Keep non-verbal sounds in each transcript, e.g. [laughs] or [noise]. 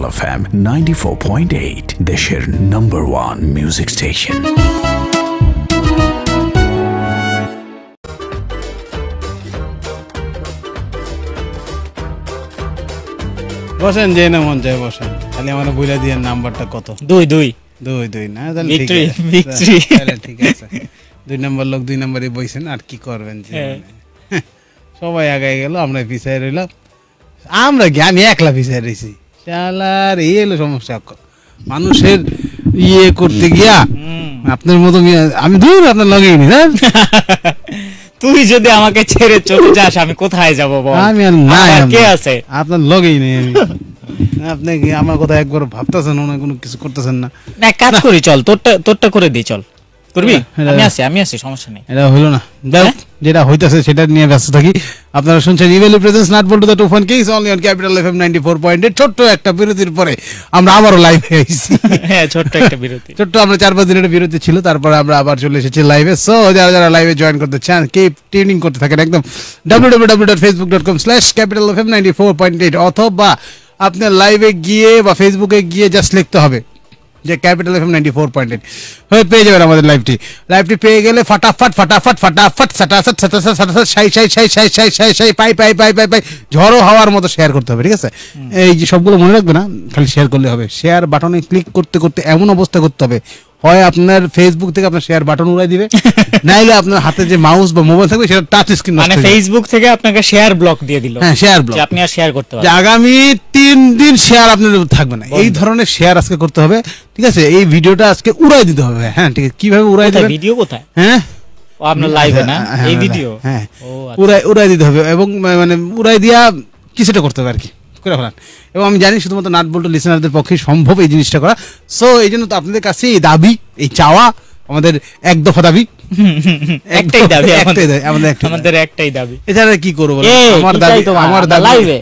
Capital F M ninety four point eight দেশের number one music station বসেন যে না মন চায় বসেন খালি আমার বইলা দিয়ে নাম্বারটা কত দুই দুই দুই দুই না তাহলে ঠিক Victory, আছে। victory. তাহলে ঠিক আছে দুই নম্বর লোক দুই নম্বরে বইছেন আর কি করবেন হ্যাঁ। জীবনে? [laughs] সবাই আগায় গেল আমরা পিছায় রইলাম আমরা কি আমি একলা পিছায় রয়েছি শালার এই সমস্যা। মানুষের ইয়ে করতে গিয়া আপনার মতো আমি দূর আপনার লগেই নি না তুই যদি আমাকে ছেড়ে চলে যাস আমি কোথায় যাব বল? আমি আর আমি। কে আছে? আপনার লগেই নেই আমি। [laughs] আপনি কি আমার কথা একবার ভাবতেছেন না কোনো কিছু করতেছেন না? না কাজ করি চল তোরটা তোরটা করে দিই চল। করবি? আমি আছি আমি আছি সমস্যা নেই। এটা হলো না। যাই যেটা হইতাছে সেটা নিয়ে ব্যস্ত থাকি। আপনারা শুনছেন Evaly presents nut Boltu the two fun kings only on capital FM 94.8 ছোট্ট একটা বিরতির পরে আমরা আবারও লাইভে আইছি। হ্যাঁ ছোট্ট একটা বিরতি। ছোট্ট আমরা চার পাঁচ দিনের বিরতি ছিল তারপরে আমরা আবার চলে এসেছি লাইভে সো যারা যারা লাইভে জয়েন করতে চান কে টিউনিং করতে থাকেন একদম। www.facebook.com slash capital fm 94.8 অথবা আপনার লাইভে গিয়ে বা ফেসবুকে গিয়ে জাস্ট লিখতে হবে। যে capital FM ninety four point eight. হয়ে পেয়ে যাবেন আমাদের লাইভটি। লাইভটি পেয়ে গেলে ফাটাফাট ফাটাফাট ফাটাফাট সাটাসাট সাটাসাট সাটাসাট সাই সাই সাই সাই সাই সাই সাই পাই পাই পাই পাই পাই ঝড়ো হাওয়ার মতো শেয়ার করতে হবে ঠিক আছে? এই যে সবগুলো মনে রাখবে না খালি শেয়ার করলে হবে। শেয়ার বাটনে ক্লিক করতে করতে এমন অবস্থা করতে হবে হয় আপনার ফেসবুক থেকে আপনার শেয়ার বাটন উড়াই দিবে। [laughs] নাইলে আপনার হাতে যে মাউস বা মোবাইল থাকবে সেটা টাচ স্ক্রিন মানে ফেসবুক থেকে আপনাকে শেয়ার ব্লক দিয়ে দিল। হ্যাঁ শেয়ার ব্লক যে আপনি আর শেয়ার করতে পারবেন আগামী তিন দিন শেয়ার আপনার থাকবে না। এই ধরনের শেয়ার আজকে করতে হবে ঠিক আছে? এই ভিডিওটা আজকে উড়াই দিতে হবে। হ্যাঁ ঠিক আছে। কীভাবে উড়াই দেবেন? ভিডিও কোথায়? হ্যাঁ? ও আপনার লাইভে না? হ্যাঁ, এই হ্যাঁ, ভিডিও হ্যাঁ। ও আচ্ছা। উড়াই উড়াই দিতে হবে এবং মানে উড়াই দিয়া কিছুটা করতে হবে আর কি। করে ফেলান। এবং আমি জানি শুধুমাত্র নাট বল্টু লিসেনারদের পক্ষে সম্ভব এই জিনিসটা করা। সো এই জন্য তো আপনাদের কাছে এই দাবি এই চাওয়া আমাদের এক দফা দাবি। [laughs] একটাই দাবি একটাই দাবি, আমাদের আমাদের একটাই দাবি। এছাড়া কি করব আমার দাবি আমার দাবি। লাইভে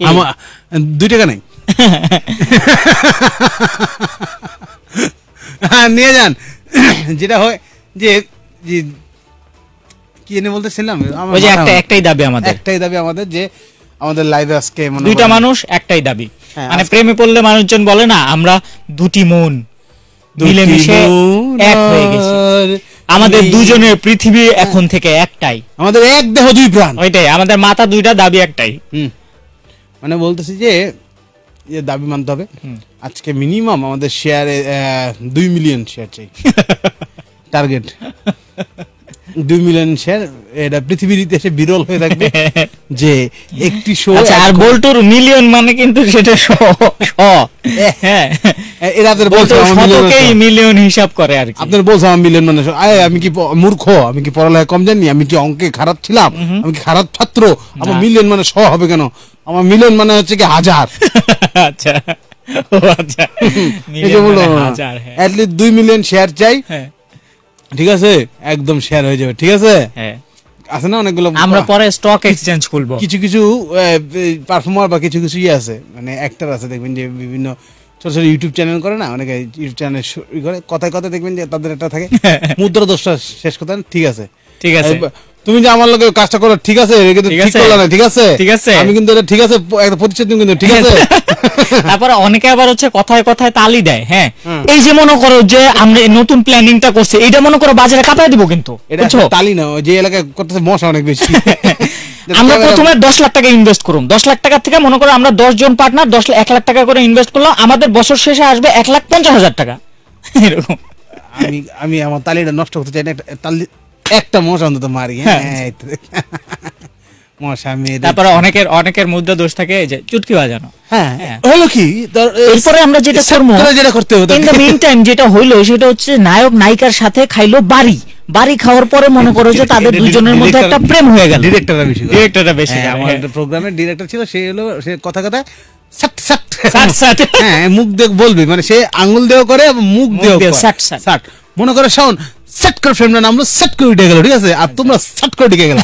আমার দুই টাকা নেই। [laughs] হ্যাঁ নিয়ে যান। যেটা হয় যে যে কি এনে বলতেছিলাম? ওই যে একটা একটাই দাবি আমাদের। একটাই দাবি আমাদের যে আমাদের লাইভে আজকে দুইটা মানুষ একটাই দাবি। হ্যাঁ, মানে প্রেমে পড়লে মানুষজন বলে না আমরা দুটি মন মিলেমিশে এক হয়ে গেছি। আমাদের দুজনের পৃথিবী এখন থেকে একটাই। আমাদের এক দেহ দুই প্রাণ। ওইটাই আমাদের মাথা দুইটা দাবি একটাই। মানে বলতেছি যে যে দাবি মানতে হবে। আজকে মিনিমাম আমাদের শেয়ারে দুই মিলিয়ন শেয়ার চাই। [laughs] টার্গেট দুই মিলিয়ন শেয়ার এটা পৃথিবীর ইতিহাসে বিরল হয়ে থাকবে [laughs] যে একটি শো আচ্ছা আর বল্টুর মিলিয়ন মানে কিন্তু সেটা শ শ। হ্যাঁ। এরা বলছে শতকেই মিলিয়ন হিসাব করে আর কি। আপনার বলছে আমার মিলিয়ন মানে আয় আমি কি মূর্খ? আমি কি পড়ালেখা কম জানি? আমি কি অঙ্কে খারাপ ছিলাম? আমি কি খারাপ ছাত্র? আমার মিলিয়ন মানে শ হবে কেন? আমার মিলিয়ন মানে হচ্ছে কি হাজার। [laughs] আচ্ছা। ও আচ্ছা। মানে হাজার হ্যাঁ। দুই মিলিয়ন শেয়ার চাই। হ্যাঁ। ঠিক আছে? একদম শেয়ার হয়ে যাবে ঠিক আছে? হ্যাঁ। আছে না অনেকগুলো? আমরা পরে স্টক এক্সচেঞ্জ খুলবো। কিছু কিছু পারফর্মার বা কিছু কিছু ইয়ে আছে। মানে অ্যাক্টর আছে দেখবেন যে বিভিন্ন ছোট ছোট ইউটিউব চ্যানেল করে না? অনেকে ইউটিউব চ্যানেল করে। কথায় কথায় দেখবেন যে তাদের একটা থাকে। মুদ্রা দোষটা শেষ কথা ঠিক আছে। ঠিক আছে। তুমি যে আমার লোকের কাজটা করো ঠিক আছে? কিন্তু ঠিক আছে। না ঠিক আছে? ঠিক আছে। আমি কিন্তু এটা ঠিক আছে একটা প্রতিষ্ঠান তুমি কিন্তু ঠিক আছে? [laughs] তারপরে অনেকে আবার হচ্ছে কথায় কথায় তালি দেয় হ্যাঁ? এই যে মনে করো যে আমরা নতুন প্ল্যানিংটা করছি এটা মনে করো বাজারে কাঁপায় দিব কিন্তু এটা তালি না যে এলাকায় করতেছে মশা অনেক বেশি। [laughs] আমরা প্রথমে দশ লাখ টাকা ইনভেস্ট করুন। দশ লাখ টাকা থেকে মনে করো আমরা দশ জন পার্টনার দশ এক লাখ টাকা করে ইনভেস্ট করলাম আমাদের বছর শেষে আসবে এক লাখ পঞ্চাশ হাজার টাকা। [laughs] এরকম। আমি আমি আমার তালিটা নষ্ট করতে চাই না তালি একটা মশা অন্তত মারি হ্যাঁ মশা মেয়েদের তারপরে অনেকের অনেকের মুদ্রা দোষ থাকে যে চুটকি বাজানো। হ্যাঁ হ্যাঁ। হলো কি? এরপরে আমরা যেটা করব যেটা করতে হতো ইন দ্য মিন টাইম যেটা হইল সেটা হচ্ছে নায়ক নায়িকার সাথে খাইলো বাড়ি। বাড়ি খাওয়ার পরে মনে করো যে তাদের দুজনের মধ্যে একটা প্রেম হয়ে গেল। ডিরেক্টররা বেশি ডিরেক্টরটা বেশি হ্যাঁ, করে, আমার হ্যাঁ। প্রোগ্রামের ডিরেক্টর ছিল সে হলো সে কথা কথা। হ্যাঁ মুখ দিয়ে বলবি মানে সে আঙ্গুল দেও করে মুখ দিয়েও করে। মনে করে শাওন সেট করে ফ্রেমটা নামলো সেট করে উঠে গেল ঠিক আছে? আর তোমরা সেট করে ঢুকে গেল।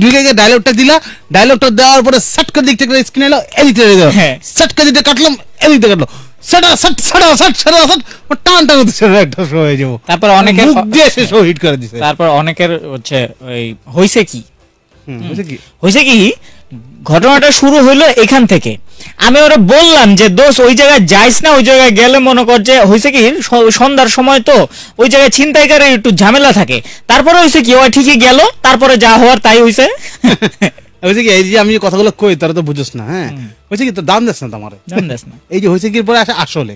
ঢুকে গিয়ে ডায়লগটা দিলা ডায়লগটা দেওয়ার পরে সেট করে দিক থেকে স্ক্রিনে এলো এদিকে গেল। হ্যাঁ। সেট করে দিকটা কাটলাম এদিকে কাটলো সেটা সেট সেটা সেট সেটা সেট টান টান সেটা একটা শো হয়ে যাব। তারপর অনেকের মুখ দিয়ে সে শো হিট করে দিছে। তারপর অনেকের হচ্ছে ওই হইছে কি? বুঝছে কি? হয়েছে কি? ঘটনাটা শুরু হইল এখান থেকে। আমি ওরা বললাম যে দোষ ওই জায়গায় যাইস না ওই জায়গায় গেলে মনে কর যে হয়েছে কি সন্ধ্যার সময় তো ওই জায়গায় ছিনতাইকারের একটু ঝামেলা থাকে। তারপরে হয়েছে কি ও ঠিকই গেল তারপরে যা হওয়ার তাই হয়েছে [laughs] হয়েছে কি এই যে আমি কথাগুলো কই তারা তো বুঝোস না হ্যাঁ? হয়েছে কি তো দাম দিস না তোমার? জানতেস না। এই যে হয়েছে কি পরে আসে আসলে।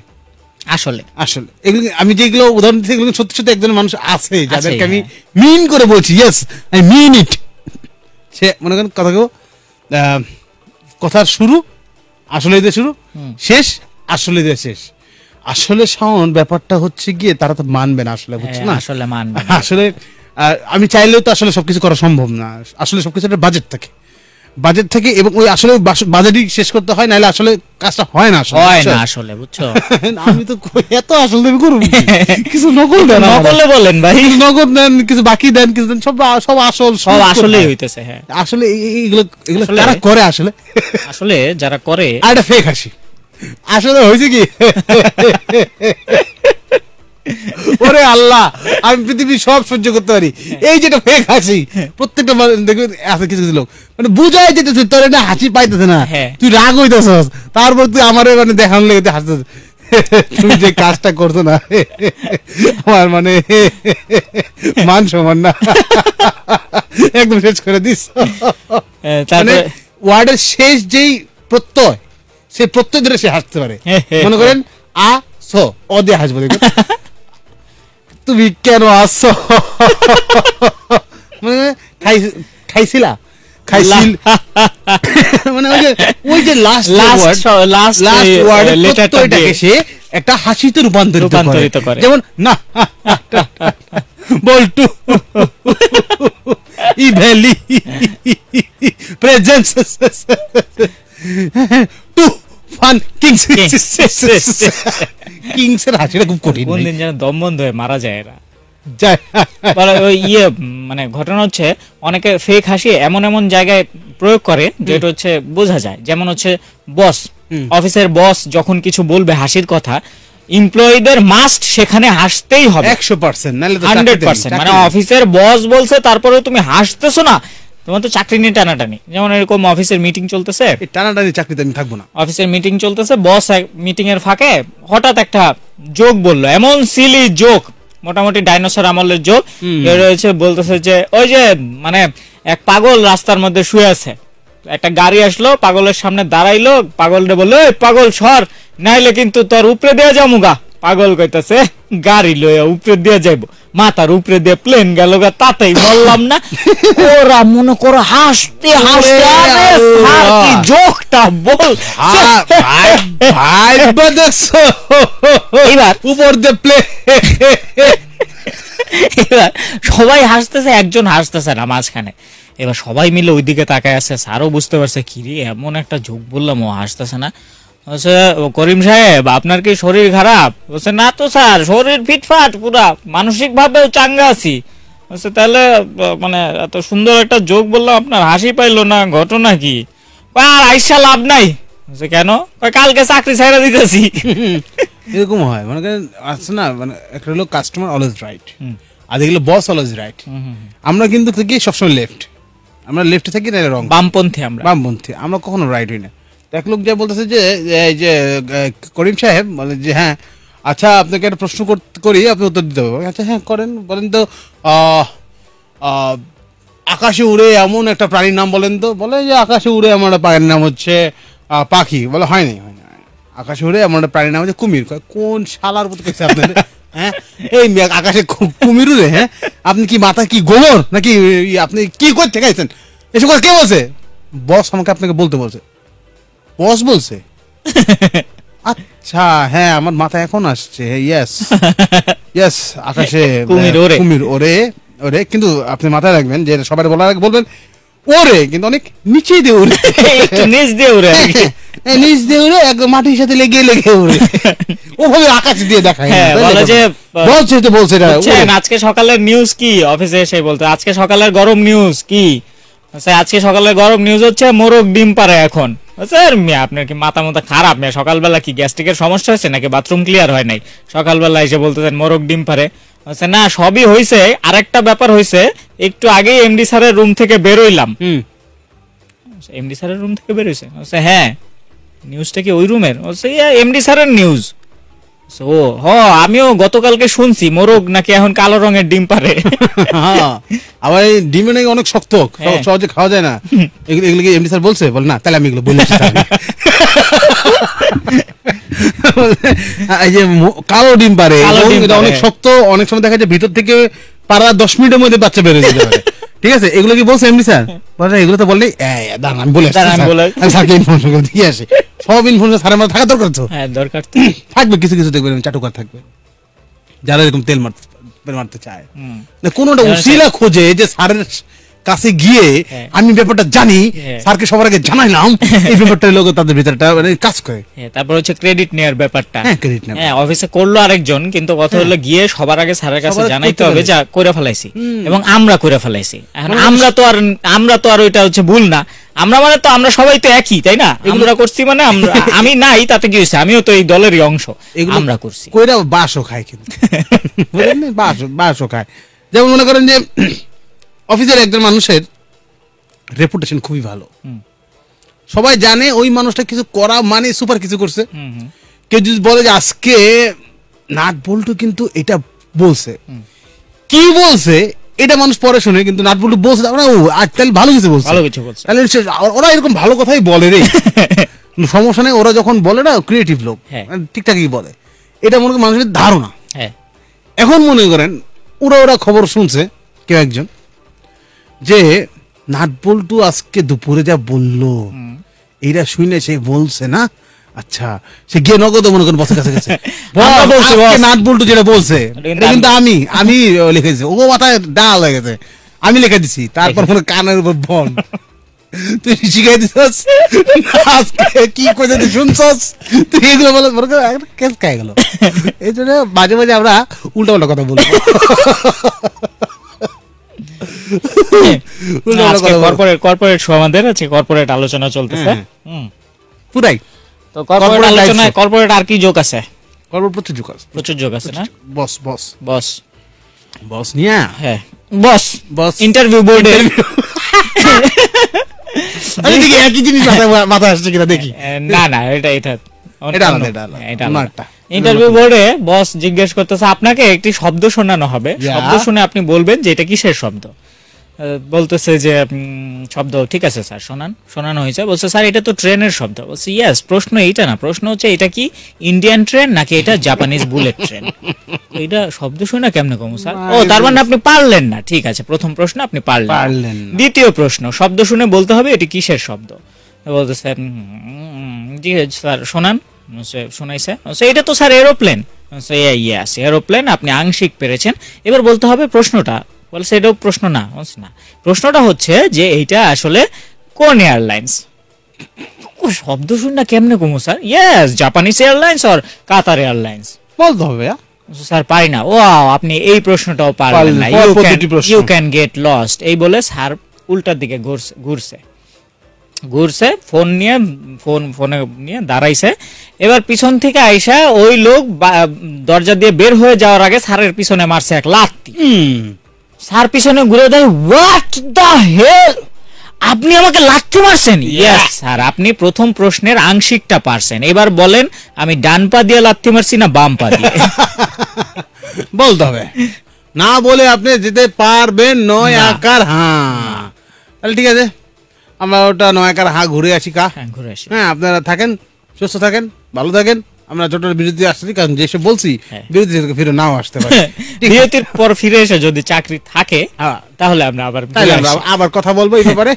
আসলে। আসলে। এগুলো আমি যেগুলো উদাহরণ দিচ্ছি এগুলো সত্যি সত্যি একজন মানুষ আছে যাদেরকে আমি হ্যাঁ। মিন করে বলছি ইয়েস আই মিন ইট সে মনে করেন কথা কেউ কথার শুরু আসলে দিয়ে শুরু? শেষ? আসলে দিয়ে শেষ। আসলে সাউন্ড ব্যাপারটা হচ্ছে গিয়ে তারা তো মানবে না আসলে বুঝছ হ্যাঁ, না? আসলে মানবে আসলে আমি চাইলেও তো আসলে সবকিছু করা সম্ভব না। আসলে সবকিছু একটা বাজেট থাকে। বাজেট থাকে এবং ওই আসলে বাজেটই শেষ করতে হয় নাহলে আসলে কাজটা হয় না আসলে হয় না আসলে বুঝছ? [laughs] আমি তো এত আসল দেবী করুন [laughs] কিছু নকল দেন। নকলে বলেন ভাই। নগদ দেন কিছু বাকি দেন কিছু দেন সব সব আসল সব আসলেই হইতেছে হ্যাঁ। আসলে এগুলো এগুলো আসলে- কারা করে আসলে? আসলে যারা করে আর এটা ফেক হাসি। আসলে হয়েছে কি? [laughs] ওরে আল্লাহ আমি পৃথিবী সব সহ্য করতে পারি। এই যেটা ফেক হাসি প্রত্যেকটা দেখবেন আছে কিছু কিছু লোক। মানে বুঝাই যেতেছে তোর এটা হাসি পাইতেছে না। হ্যাঁ। তুই রাগ হইতেছস। তারপর তুই আমার মানে দেখানোর লেগে তুই হাসতেছ। তুমি যে কাজটা করছ না আমার মানে মান সমান না। একদম শেষ করে দিস। আহ, মানে ওয়ার্ডের শেষ যেই প্রত্যয় সেই প্রত্যয় ধরে সে হাসতে পারে। হে, হে, মনে করেন আ স অ দিয়ে হাসবো দেখবেন তুমি কেন আসছো মানে খাই খাইছিলা খাইছিল মানে ওই যে ওই যে লাস্ট ওয়ার্ড লাস্ট ওয়ার্ডের প্রত্যয়টাকে সে একটা হাসিতে রূপান্তরিত করে। যেমন না Boltu Evaly presents two fun kings kings এর হাসিটা খুব কঠিন কোন দিন যেন দম বন্ধ হয়ে মারা যায় এরা। ওই ইয়ে মানে ঘটনা হচ্ছে অনেকে ফেক হাসি এমন এমন জায়গায় প্রয়োগ করে যেটা হচ্ছে বোঝা যায়। যেমন হচ্ছে বস অফিসের বস যখন কিছু বলবে হাসির কথা এমপ্লয়ীদের মাস্ট সেখানে হাসতেই হবে। একশো পার্সেন্ট হান্ড্রেড পার্সেন্ট মানে অফিসের বস বলছে তারপরে তুমি হাসতেছো না তোমার তো চাকরি নিয়ে টানাটানি। যেমন এরকম অফিসের মিটিং চলতেছে। টানাটানি চাকরিতে আমি থাকব না। অফিসের মিটিং চলতেছে বস মিটিং এর ফাঁকে হঠাৎ একটা জোক বলল। এমন সিলি জোক মোটামুটি ডাইনোসর আমলের জোক রয়েছে বলতেছে যে ওই যে মানে এক পাগল রাস্তার মধ্যে শুয়ে আছে। একটা গাড়ি আসলো পাগলের সামনে দাঁড়াইলো পাগলরে বলল পাগল সর নাইলে কিন্তু তোর উপরে দেওয়া যাব গা। পাগল কইতাছে গাড়ি লইয়া উপরে দিয়ে যাইবো। মাথার উপরে দিয়ে প্লেন গেল গা তাতেই বললাম না। [laughs] ওরা মনে করো হাসতে হাসতে জোকটা বল। ভাই দেখছ? এইবার উপর দিয়ে প্লে এবার সবাই হাসতেছে একজন হাসতেছে না মাঝখানে। এবার সবাই মিলে ওইদিকে তাকায় আছে স্যারও বুঝতে পারছে কি রে এমন একটা যোগ বললাম ও হাসতেছে না। বলছে করিম সাহেব আপনার কি শরীর খারাপ? বলছে না তো স্যার শরীর ফিটফাট পুরা মানসিক ভাবেও চাঙ্গা আছি। বলছে তাহলে মানে এত সুন্দর একটা যোগ বললাম আপনার হাসি পাইলো না ঘটনা কি? আর আইসা লাভ নাই। কেন? কালকে চাকরি ছাইড়া দিতেছি। [laughs] এরকম হয় মানে আছে না মানে একটা হলো কাস্টমার অলওয়েজ রাইট আর এগুলো বস অলওয়েজ রাইট আমরা কিন্তু থাকি সবসময় লেফট আমরা লেফটে থাকি না রং বামপন্থী আমরা। বামপন্থী আমরা কখনো রাইট হই না। এক লোক যা বলতেছে যে, এই যে করিম সাহেব, বলে যে হ্যাঁ আচ্ছা আপনাকে একটা প্রশ্ন করি আপনি উত্তর দিতে হবে আচ্ছা হ্যাঁ করেন। বলেন তো আকাশে উড়ে এমন একটা প্রাণীর নাম বলেন তো। বলে যে, আকাশে উড়ে একটা প্রাণীর নাম হচ্ছে পাখি। বলে, হয় নাই, হয় না আকাশে উড়ে এমন একটা প্রাণীর নাম হচ্ছে কুমির। কোন শালার মতো কেছে আপনার? হ্যাঁ? এই আকাশে কুমির উড়ে হ্যাঁ? আপনি কি মাথা কি গোবর? নাকি আপনি কি করতে গাইছেন এসব কথা কে বলছে? বস আমাকে আপনাকে বলতে বলছে। বস বলছে? [laughs] আচ্ছা হ্যাঁ আমার মাথা এখন আসছে ইয়েস ইয়েস [laughs] আকাশে কুমির ওড়ে। কুমির ওরে ওরে। কিন্তু আপনি মাথায় রাখবেন যে সবাই বলার আগে বলবেন ওরে কিন্তু অনেক নিচে দিয়ে ওরে [laughs] একটু নিচ দিয়ে উড়ে। হ্যাঁ, নিচ দিয়ে উড়ে একদম মাটির সাথে লেগে লেগে উড়ে। ওভাবে আকাশ দিয়ে দেখায় হ্যাঁ, বলে যে, বলছে তো বলছে এটা আজকে সকালের নিউজ কি? অফিসে এসে বলতে আজকে সকালের গরম নিউজ কি? আজকে সকালের গরম নিউজ হচ্ছে মোরগ ডিম পারে এখন। স্যার মিয়া আপনার কি মাথা মাথা খারাপ মিয়া? সকালবেলা কি গ্যাস্ট্রিকের সমস্যা হয়েছে নাকি বাথরুম ক্লিয়ার হয় নাই? সকালবেলা এসে বলতেছেন মোরগ ডিম পারে। আচ্ছা না সবই হয়েছে। আরেকটা ব্যাপার হয়েছে একটু আগেই এমডি স্যারের রুম থেকে বেরোইলাম। হুম। এমডি স্যারের রুম থেকে বেরোইছে? আচ্ছা হ্যাঁ। নিউজটা কি ওই রুমের এমডি স্যারের নিউজ হ আমিও গতকালকে শুনছি মোরগ নাকি এখন কালো রঙের ডিম পারে। [laughs] হ্যাঁ আবার এই ডিমে নাকি অনেক শক্ত হ্যাঁ। সহজে খাওয়া যায় না। এগুলো কি এমডি স্যার বলছে? বল না তাহলে আমি এগুলো বলে তাহলে। [laughs] এই যে কালো ডিম পারে এটা অনেক শক্ত অনেক সময় দেখা যায় ভিতর থেকে পারা দশ মিনিটের মধ্যে বাচ্চা বেরোয় যেতে পারে। [laughs] ঠিক আছে? এগুলো কি বলছে এমডি স্যার? বলে এগুলো তো বললেই দাঁড়ান আমি বলে আসছি আমি করে দিয়ে আসি। সব ইনফরমেশন সারের মধ্যে থাকা দরকার তো? হ্যাঁ দরকার তো। থাকবে কিছু কিছু দেখবেন চাটুকার থাকবে। যারা এরকম তেল মারতে মারতে চায়। কোনোটা উসিলা খোঁজে যে স্যারের কাছে গিয়ে হ্যাঁ। আমি ব্যাপারটা জানি হ্যাঁ। স্যারকে সবার আগে জানাইলাম এই ব্যাপারটা লোক তাদের ভিতরটা মানে কাজ করে। হ্যাঁ, তারপর হচ্ছে ক্রেডিট নেওয়ার ব্যাপারটা। হ্যাঁ, credit নেওয়া। হ্যাঁ অফিসে করল আরেকজন কিন্তু কথা হলো গিয়ে সবার আগে স্যারের কাছে জানাইতে হবে। যা করে ফেলাইছি। এবং আমরা করে ফেলাইছি। এখন আমরা তো আর আমরা তো আর ওইটা হচ্ছে ভুল না। আমরা মানে তো আমরা সবাই তো একই তাই না? আমরা করছি মানে আমরা আমি নাই তাতে কি হয়েছে? আমিও তো এই দলেরই অংশ আমরা করছি। কইরা বাসও খায় কিন্তু। [laughs] বুঝলেন না? বাসও বাসও খায়। যেমন মনে করেন যে অফিসের একজন মানুষের রেপুটেশন খুবই ভালো। সবাই জানে ওই মানুষটা কিছু করা মানে সুপার কিছু করছে। কেউ যদি বলে যে আজকে নাট বল্টু কিন্তু এটা বলছে। কি বলছে? এটা মানুষ পরে শুনে কিন্তু নাট বল্টু বলছে মানে ও আজ তাহলে ভালো কিছু বলছে। ভালো কিছু বলছে। তাহলে ওরা এরকম ভালো কথাই বলে রে। [laughs] সমস্যা নেই ওরা যখন বলে না ক্রিয়েটিভ লোক হ্যাঁ। মানে ঠিকঠাকই বলে। এটা মনে করেন মানুষের ধারণা। হ্যাঁ। এখন মনে করেন ওরা ওরা খবর শুনছে কেউ একজন। যে নাট বল্টু আজকে দুপুরে যা বলল এইটা শুনে সে বলছে না? আচ্ছা সে গিয়ে নগদ মনে করেন বসে কাছে গেছে। [laughs] নাট বল্টু যেটা বলছে এটা কিন্তু আমি আমি লিখেছি ও মাথায় ডাল হয়ে গেছে। আমি লিখে দিছি তারপর মনে কানের উপর বন। [laughs] তুই শিখাই দিছস? [laughs] আজকে কি কইতে তুই শুনছস? তুই এগুলো বলে মনে কর কেস খাই গেল। এই জন্য মাঝে মাঝে আমরা উল্টা পাল্টা কথা বলব উল্টা আজকে কর্পোরেট কর্পোরেট শো আমাদের আছে কর্পোরেট আলোচনা চলতেছে। হ্যাঁ। পুরাই। তো কর্পোরেট আলোচনায় কর্পোরেট আর কি যোগ আছে? কর্ম প্রচুর যোগ আছে। প্রচুর যোগ আছে না? বস বস। বস। বস নিয়া। হ্যাঁ। বস। বস। ইন্টারভিউ বোর্ডে [laughs] আমি দেখি একই জিনিস মাথায় মাথায় আসছে কিনা দেখি। না না এটা এটা এটা আলাদা, এটা আলাদা। এটা অন্য একটা। ইন্টারভিউ বোর্ডে বস জিজ্ঞেস করতেছে আপনাকে একটি শব্দ শোনানো হবে। শব্দ শুনে আপনি বলবেন যে এটা কিসের শব্দ? বলতেছে যে শব্দ ঠিক আছে স্যার শোনান শোনানো হয়েছে। বলছে স্যার এটা তো ট্রেনের শব্দ। বলছে ইয়েস প্রশ্ন এইটা না প্রশ্ন হচ্ছে এটা কি ইন্ডিয়ান ট্রেন নাকি এটা জাপানিজ বুলেট ট্রেন এটা শব্দ শুনে কেমনে কমু স্যার? ও তার মানে আপনি পারলেন না ঠিক আছে প্রথম প্রশ্ন আপনি পারলেন দ্বিতীয় প্রশ্ন শব্দ শুনে বলতে হবে এটি কিসের শব্দ? বলতে স্যার জি স্যার শোনান। বলছে, শোনাইছে। বলছে, এটা তো স্যার এরোপ্লেন ইয়াস এরোপ্লেন আপনি আংশিক পেরেছেন। এবার বলতে হবে প্রশ্নটা বলছে এটাও প্রশ্ন না বলছে না। প্রশ্নটা হচ্ছে যে এইটা আসলে কোন এয়ারলাইন্স? শব্দ শুন না কেমনে কমু স্যার? ইয়েস জাপানিজ এয়ারলাইন্স আর কাতার এয়ারলাইন্স বলতে হবে? স্যার পারি না। ও আপনি এই প্রশ্নটাও পারলেন না। ইউ ক্যান গেট লস্ট এই বলে স্যার উল্টার দিকে ঘুরছে ঘুরছে। ঘুরছে ফোন নিয়ে ফোন ফোনে নিয়ে দাঁড়াইছে। এবার পিছন থেকে আইসা ওই লোক দরজা দিয়ে বের হয়ে যাওয়ার আগে স্যারের পিছনে মারছে এক লাত্তি। হুম। স্যার পিছনে ঘুরে দেয় হোয়াট দ্য হেল আপনি আমাকে লাথি মারছেন? ইয়েস স্যার আপনি প্রথম প্রশ্নের আংশিকটা পারছেন। এবার বলেন আমি ডান পা দিয়ে লাথি মারছি না বাম পা দিয়ে? [laughs] বলতে হবে। না বলে আপনি যেতে পারবেন নয় আকার হ্যাঁ। তাহলে ঠিক আছে আমরা ওটা নয় আকার হা ঘুরে আসি কা। হ্যাঁ ঘুরে আসি। হ্যাঁ আপনারা থাকেন সুস্থ থাকেন ভালো থাকেন। আমরা যতটা বিরতি আসছি কারণ যেসব বলছি বিরতি বিরোধী থেকে ফিরে নাও আসতে পারে। [laughs] বিরতির পর ফিরে এসে যদি চাকরি থাকে হ্যাঁ। তাহলে আমরা আবার আবার কথা বলব এই ব্যাপারে।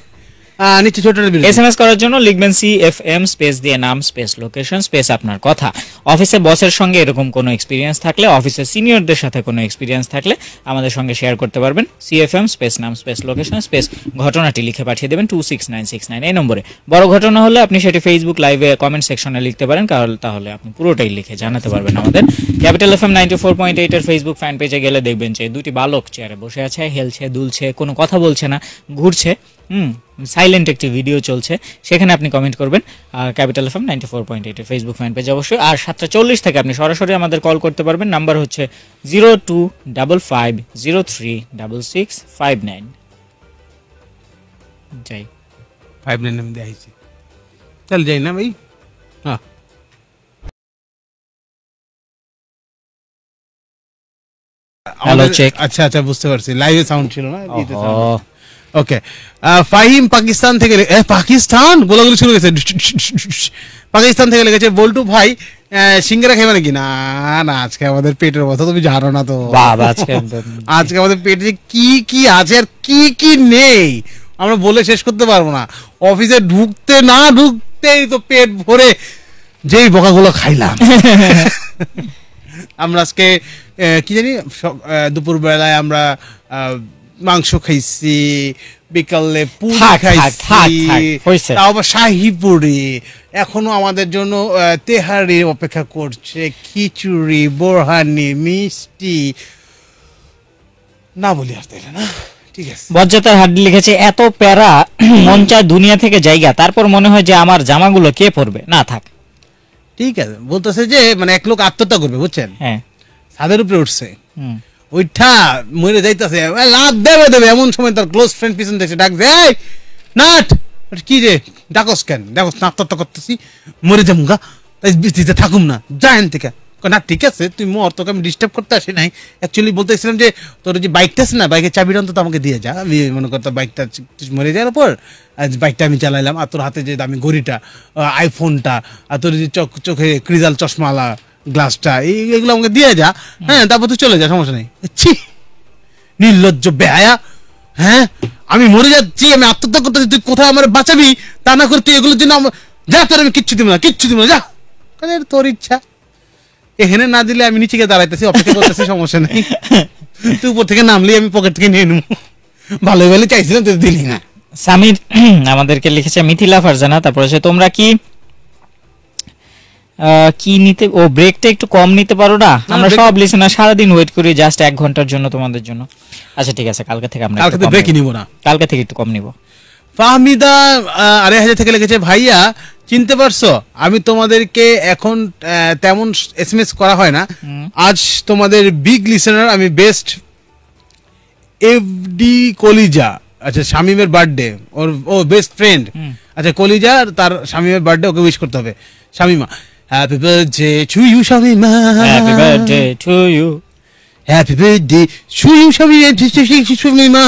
নিচে ছোট বিরোধী এস এম এস করার জন্য লিখবেন সি এফ এম স্পেস দিয়ে নাম স্পেস লোকেশন স্পেস আপনার কথা। অফিসে বসের সঙ্গে এরকম কোনো এক্সপিরিয়েন্স থাকলে অফিসে সিনিয়রদের সাথে কোনো এক্সপিরিয়েন্স থাকলে আমাদের সঙ্গে শেয়ার করতে পারবেন। সি এফ এম স্পেস নাম স্পেস লোকেশন স্পেস ঘটনাটি লিখে পাঠিয়ে দেবেন two six nine six nine এই নম্বরে। বড় ঘটনা হলে আপনি সেটি ফেসবুক লাইভে কমেন্ট সেকশনে লিখতে পারেন, কারণ তাহলে আপনি পুরোটাই লিখে জানাতে পারবেন আমাদের। Capital F M ninety four point এইটের ফেসবুক ফ্যান পেজে গেলে দেখবেন যে দুটি বালক চেয়ারে বসে আছে, হেলছে, দুলছে, কোনো কথা বলছে না, ঘুরছে। হুম সাইলেন্ট একটি ভিডিও চলছে। সেখানে আপনি কমেন্ট করবেন capital F M ninety four point এইটের ফেসবুক ফ্যান পেজ অবশ্যই। আর সাতটা চল্লিশ থেকে আপনি সরাসরি আমাদের কল করতে পারবেন। নাম্বার হচ্ছে zero two double five zero three double six five nine যাই। ফাইভ নাইন আমি দেখাইছি। চল যাই না ভাই। হ্যাঁ। আচ্ছা আচ্ছা বুঝতে পারছি। লাইভে সাউন্ড ছিল না। ওকে ফাহিম পাকিস্তান থেকে পাকিস্তান গোলাগুলি শুরু গেছে পাকিস্তান থেকে লেগেছে বল্টু ভাই সিঙ্গারা খাইবে নাকি না না আজকে আমাদের পেটের কথা তুমি জানো না তো। আজকে আজকে আমাদের পেটে কি কি আছে আর কি কি নেই আমরা বলে শেষ করতে পারব না। অফিসে ঢুকতে না ঢুকতেই তো পেট ভরে যেই বকাগুলো খাইলাম। [laughs] আমরা আজকে কি জানি দুপুর বেলায় আমরা আহ, মাংস খাইছি বিকালে পুরি খাইছি। তাও আবার শাহি পুরি। এখনও আমাদের জন্য তেহারি অপেক্ষা করছে খিচুড়ি বোরহানি মিষ্টি। না বলি আর তাইলে না ঠিক আছে। বজ্জাতার হাড্ডি লিখেছে এত প্যারা [clears throat] মন চায় দুনিয়া থেকে জায়গা। তারপর মনে হয় যে আমার জামাগুলো কে পরবে? না থাক। ঠিক আছে বলতেছে যে মানে এক লোক আত্মহত্যা করবে বুঝছেন? হ্যাঁ। ছাদের উপরে উঠছে। হুম। ওইটা মরে যাইতেছে। লাভ দেবে দেবে এমন সময় তার ক্লোজ ফ্রেন্ড পিছন দেখছে ডাকছে নাট! কি রে? ডাকস কেন? ডাকস না করতেছি, মরে যাব গা। তাই বৃষ্টিতে থাকুম না যায়েন থেকে। না, ঠিক আছে, তুই মর, তোকে আমি ডিস্টার্ব করতে আসি নাই। অ্যাকচুয়ালি বলতে বলতেছিলাম যে, তোর যে বাইকটা আছে না বাইকের চাবিটা অন্তত আমাকে দিয়ে যা। আমি মনে করতো বাইকটা মরে যাওয়ার পর, আজ বাইকটা আমি চালাইলাম, আর তোর হাতে যে দামি ঘড়িটা আইফোনটা আর তোর যে চোখ, চোখে ক্রিজাল চশমালা গ্লাসটা, এই- এগুলো আমাকে দিয়ে যা। হ্যাঁ তারপর তুই চলে যা, সমস্যা নেই। ছি, নির্লজ্জ বেহায়া। হ্যাঁ আমি মরে যাচ্ছি, আমি আত্মহত্যা করতেছি, তুই কোথায় আমার বাঁচাবি? তা না করে তুই এগুলোর জন্য যা, তোর আমি কিচ্ছু দিব না, কিচ্ছু দিব না, যা। তোর ইচ্ছা। এখানে না দিলে আমি নিচে গিয়ে দাঁড়াইতেছি, অপেক্ষা করতেছি, সমস্যা নেই। তুই উপর থেকে নামলি, আমি পকেট থেকে নিয়ে নেব। ভালো ভালো চাইছিলাম, তুই দিলি না। সামির, আমাদেরকে লিখেছে মিথিলা ফারজানা, তারপরে তোমরা কি কি নিতে ও ব্রেকটা একটু কম নিতে পারো না? আমরা সব লিসেনার সারাদিন ওয়েট করি জাস্ট এক ঘণ্টার জন্য তোমাদের জন্য। আচ্ছা ঠিক আছে কালকে থেকে আমরা কালকে ব্রেকই নিব। না। কালকে থেকে একটু কম নিব। ফাহমিদা আড়াই হাজার থেকে লিখেছে ভাইয়া চিনতে পারছ? আমি তোমাদেরকে এখন তেমন এস এম এস করা হয় না। আজ তোমাদের বিগ লিসেনার আমি বেস্ট এফডি কলিজা। আচ্ছা শামিমের বার্থডে ওর ও বেস্ট ফ্রেন্ড আচ্ছা কলিজা তার শামিমের বার্থডে ওকে উইশ করতে হবে। Shamima happy birthday to you Shamima happy birthday to you happy birthday you Shamima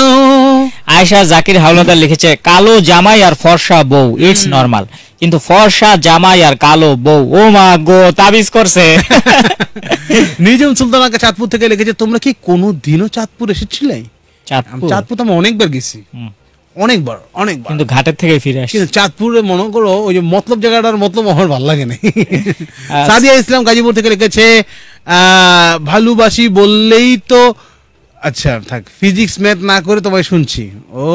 Ayesha Zakir Hawladar লিখেছে কালো জামাই আর ফর্সা বউ ইটস নরমাল কিন্তু ফর্সা জামাই আর কালো বউ ও মা গো তাবিজ করছে। [laughs] নিজম সুলতানাকে চাঁদপুর থেকে লিখেছে তোমরা কি কোনো দিনও চাঁদপুর এসেছিলে? চাঁদপুর। চাঁদপুর তো আমি অনেকবার গেছি। হুম। অনেকবার অনেক কিন্তু ঘাটের থেকে ফিরে আসছে কিন্তু চাঁদপুরে মনে করো ওই যে মতলব জায়গাটার মতলব আমার ভালো লাগে না [laughs] আচ্ছা। সাদিয়া ইসলাম গাজীপুর থেকে লিখেছে আহ, ভালোবাসি বললেই তো আচ্ছা থাক ফিজিক্স ম্যাথ না করে তোমায় শুনছি ও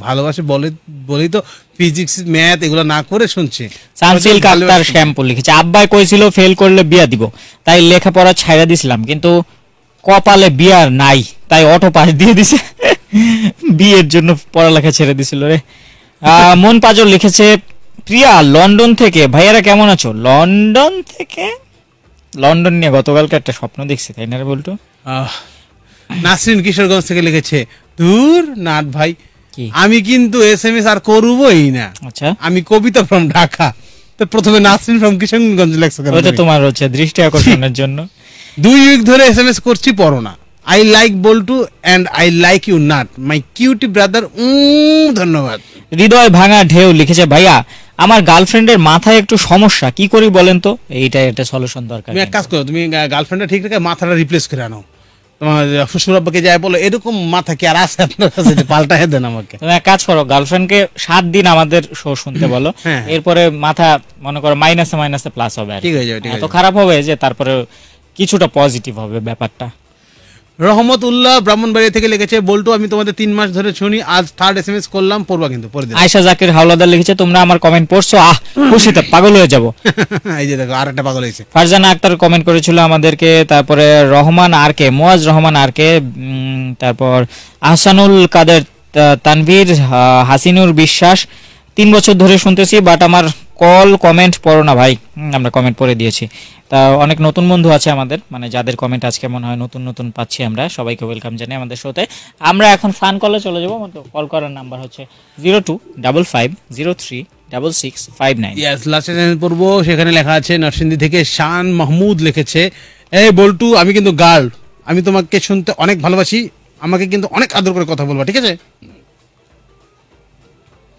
ভালোবাসি বলে বলেই তো ফিজিক্স ম্যাথ এগুলো না করে শুনছি সানসিল ভালোবাসি। শ্যাম্পু লিখেছে আব্বাই কইছিল ফেল করলে বিয়া দিব তাই লেখাপড়া ছাইড়া দিছিলাম কিন্তু কপালে বিয়ার নাই তাই অটো পাস দিয়ে দিছে বিয়ের জন্য পড়ালেখা ছেড়ে দিছিল রে। মন পাজল লিখেছে প্রিয়া লন্ডন থেকে ভাইয়ারা কেমন আছো? লন্ডন থেকে? লন্ডন নিয়ে গতকালকে একটা স্বপ্ন দেখছি তাই না রে বলতো নাসরিন কিশোরগঞ্জ থেকে লিখেছে দূর নাট ভাই আমি কিন্তু এস এম এস আর করবই না। আচ্ছা। আমি কবিতা ফ্রম ঢাকা। তো প্রথমে নাসরিন ফ্রম কিশোরগঞ্জ লেখছো ওইটা তোমার হচ্ছে দৃষ্টি আকর্ষণের জন্য। দুই উইক ধরে এস এম এস করছি পড়ো না। I like Boltu and I like you nut my cutie brother ধন্যবাদ। হৃদয় ভাঙা ঢেউ লিখেছে ভাইয়া। আমার গার্লফ্রেন্ডের মাথায় একটু সমস্যা কি করি বলেন তো? এইটাই একটা সলিউশন দরকার। তুমি এক কাজ করো তুমি গার্লফ্রেন্ডটা ঠিক রেখে মাথাটা রিপ্লেস করে আনো। তোমার শ্বশুর আব্বাকে যায় বলো এরকম মাথা কি আর আছে আপনার কাছে? যে পাল্টায় দেন আমাকে। তুমি এক কাজ করো গার্লফ্রেন্ডকে সাত দিন আমাদের শো শুনতে বলো। [laughs] হ্যাঁ। এরপরে মাথা মনে করো মাইনাসে মাইনাসে প্লাস হবে ঠিক হয়ে যাবে, এত খারাপ হবে যে তারপরে কিছুটা পজিটিভ হবে ব্যাপারটা। রহমত উল্লাহ ব্রাহ্মণবাড়িয়া থেকে লিখেছে বল্টু আমি তোমাদের তিন মাস ধরে শুনি আজ থার্ড এস এম এস করলাম পড়বা কিন্তু পরে আয়শা জাকির হাওলাদার লিখেছে তোমরা আমার কমেন্ট পড়ছো আহ খুশিতে পাগল হয়ে যাব। [laughs] এই যে দেখো আর একটা পাগল হয়েছে। ফারজানা আক্তার কমেন্ট করেছিল আমাদেরকে তারপরে রহমান আর কে মোয়াজ রহমান আর কে তারপর আহসানুল কাদের তানভীর হাসিনুর বিশ্বাস তিন বছর ধরে শুনতেছি বাট আমার কল কমেন্ট পড়ো না ভাই। আমরা কমেন্ট পড়ে দিয়েছি। তা অনেক নতুন বন্ধু আছে আমাদের মানে যাদের কমেন্ট আজকে মনে হয় নতুন নতুন পাচ্ছি আমরা সবাইকে ওয়েলকাম জানাই আমাদের শোতে আমরা এখন ফান কলে চলে যাব কল করার নাম্বার হচ্ছে zero two double five zero three double six five nine yes লাস্টে পড়ব সেখানে লেখা আছে নরসিংদী থেকে শান মাহমুদ লিখেছে এই বল্টু আমি কিন্তু গার্ল আমি তোমাকে শুনতে অনেক ভালোবাসি আমাকে কিন্তু অনেক আদর করে কথা বলবা ঠিক আছে?